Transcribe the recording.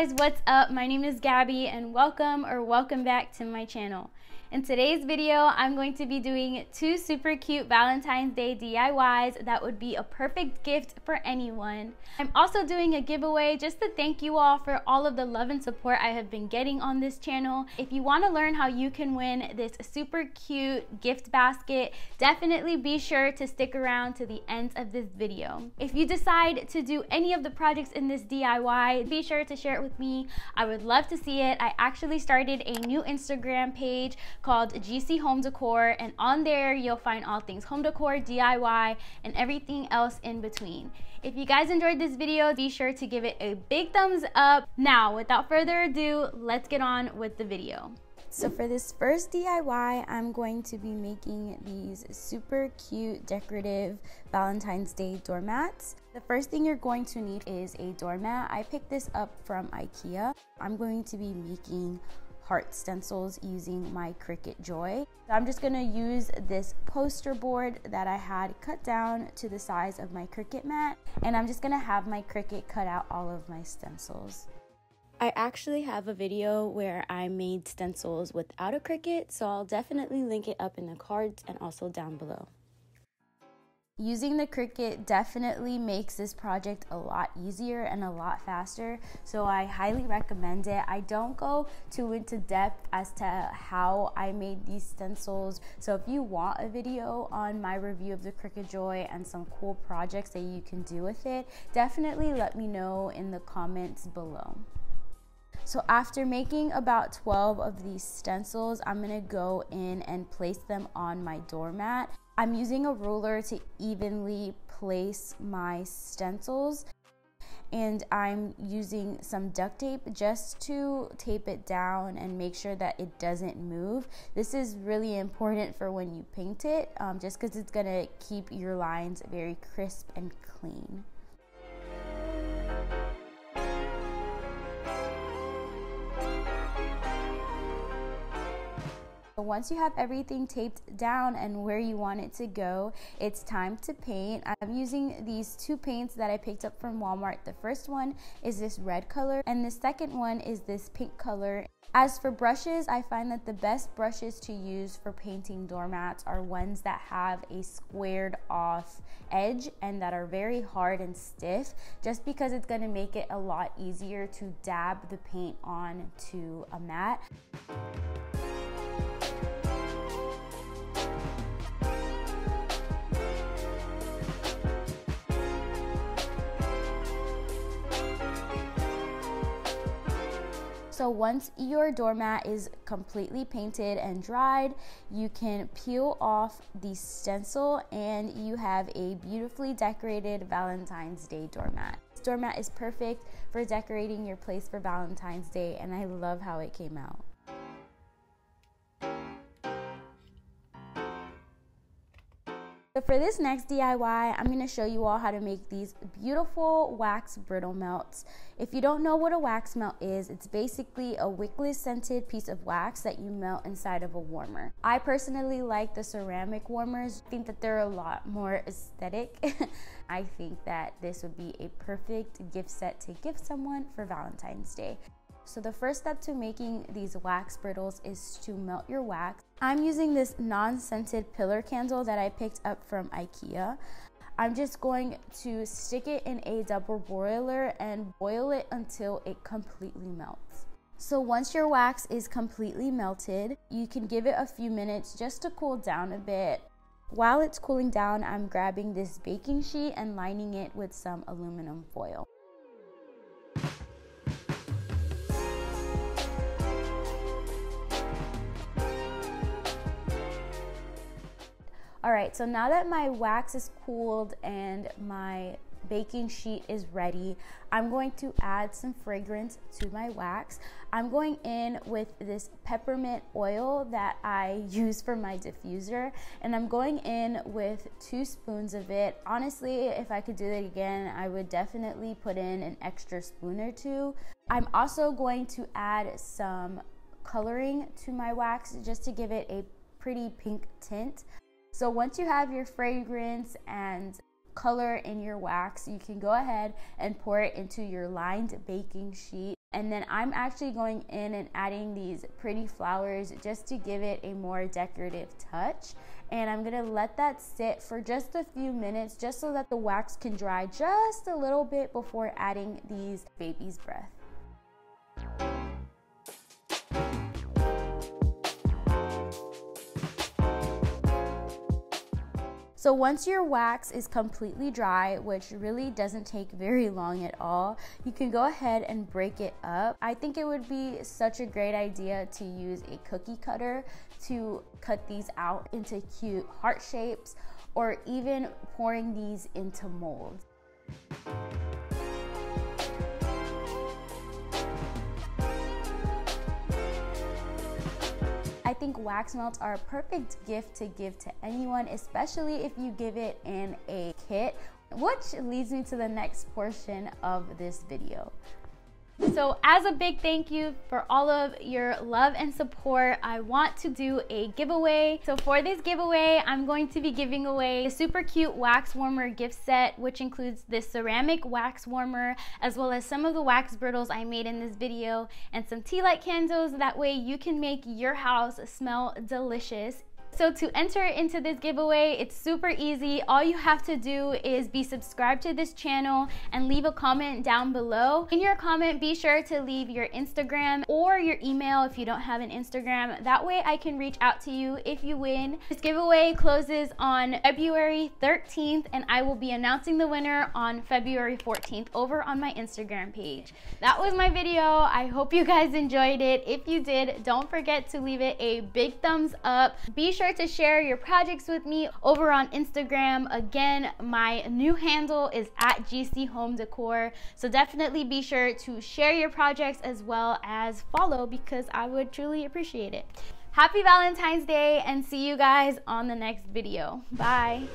guys, what's up? My name is Gabby and welcome or welcome back to my channel. In today's video, I'm going to be doing two super cute Valentine's Day DIYs that would be a perfect gift for anyone. I'm also doing a giveaway just to thank you all for all of the love and support I have been getting on this channel. If you want to learn how you can win this super cute gift basket, definitely be sure to stick around to the end of this video. If you decide to do any of the projects in this DIY, be sure to share it with me. I would love to see it. I actually started a new Instagram page called GC Home Decor, and on there you'll find all things home decor, DIY, and everything else in between. If you guys enjoyed this video, be sure to give it a big thumbs up. Now, without further ado, let's get on with the video. So for this first DIY, I'm going to be making these super cute decorative Valentine's Day doormats. The first thing you're going to need is a doormat. I picked this up from Ikea. I'm going to be making heart stencils using my Cricut Joy. I'm just gonna use this poster board that I had cut down to the size of my Cricut mat and I'm just gonna have my Cricut cut out all of my stencils. I actually have a video where I made stencils without a Cricut, so I'll definitely link it up in the cards and also down below. Using the Cricut definitely makes this project a lot easier and a lot faster, so I highly recommend it. I don't go too into depth as to how I made these stencils, so if you want a video on my review of the Cricut Joy and some cool projects that you can do with it, definitely let me know in the comments below. So after making about 12 of these stencils, I'm gonna go in and place them on my doormat. I'm using a ruler to evenly place my stencils and I'm using some duct tape just to tape it down and make sure that it doesn't move. This is really important for when you paint it um, just because it's gonna keep your lines very crisp and clean. Once you have everything taped down and where you want it to go, it's time to paint. I'm using these two paints that I picked up from Walmart. The first one is this red color and the second one is this pink color. As for brushes, I find that the best brushes to use for painting doormats are ones that have a squared off edge and that are very hard and stiff just because it's going to make it a lot easier to dab the paint on to a mat. So once your doormat is completely painted and dried, you can peel off the stencil and you have a beautifully decorated Valentine's Day doormat. This doormat is perfect for decorating your place for Valentine's Day and I love how it came out. So for this next DIY, I'm going to show you all how to make these beautiful wax brittle melts. If you don't know what a wax melt is, it's basically a wickless scented piece of wax that you melt inside of a warmer. I personally like the ceramic warmers. I think that they're a lot more aesthetic. I think that this would be a perfect gift set to give someone for Valentine's Day. So the first step to making these wax brittles is to melt your wax. I'm using this non-scented pillar candle that I picked up from Ikea. I'm just going to stick it in a double boiler and boil it until it completely melts. So once your wax is completely melted, you can give it a few minutes just to cool down a bit. While it's cooling down, I'm grabbing this baking sheet and lining it with some aluminum foil. All right, so now that my wax is cooled and my baking sheet is ready, I'm going to add some fragrance to my wax. I'm going in with this peppermint oil that I use for my diffuser, and I'm going in with two spoons of it. Honestly, if I could do it again, I would definitely put in an extra spoon or two. I'm also going to add some coloring to my wax just to give it a pretty pink tint. So once you have your fragrance and color in your wax, you can go ahead and pour it into your lined baking sheet. And then I'm actually going in and adding these pretty flowers just to give it a more decorative touch. And I'm gonna let that sit for just a few minutes just so that the wax can dry just a little bit before adding these baby's breath. So once your wax is completely dry, which really doesn't take very long at all, you can go ahead and break it up. I think it would be such a great idea to use a cookie cutter to cut these out into cute heart shapes or even pouring these into molds. I think wax melts are a perfect gift to give to anyone, especially if you give it in a kit, which leads me to the next portion of this video. So as a big thank you for all of your love and support, I want to do a giveaway. So for this giveaway, I'm going to be giving away a super cute wax warmer gift set, which includes this ceramic wax warmer, as well as some of the wax brittles I made in this video, and some tea light candles. That way you can make your house smell delicious so to enter into this giveaway, it's super easy. All you have to do is be subscribed to this channel and leave a comment down below. In your comment, be sure to leave your Instagram or your email if you don't have an Instagram. That way I can reach out to you if you win. This giveaway closes on February 13th and I will be announcing the winner on February 14th over on my Instagram page. That was my video. I hope you guys enjoyed it. If you did, don't forget to leave it a big thumbs up. Be sure to share your projects with me over on Instagram. Again, my new handle is at GC Home Decor. So definitely be sure to share your projects as well as follow because I would truly appreciate it. Happy Valentine's Day and see you guys on the next video. Bye.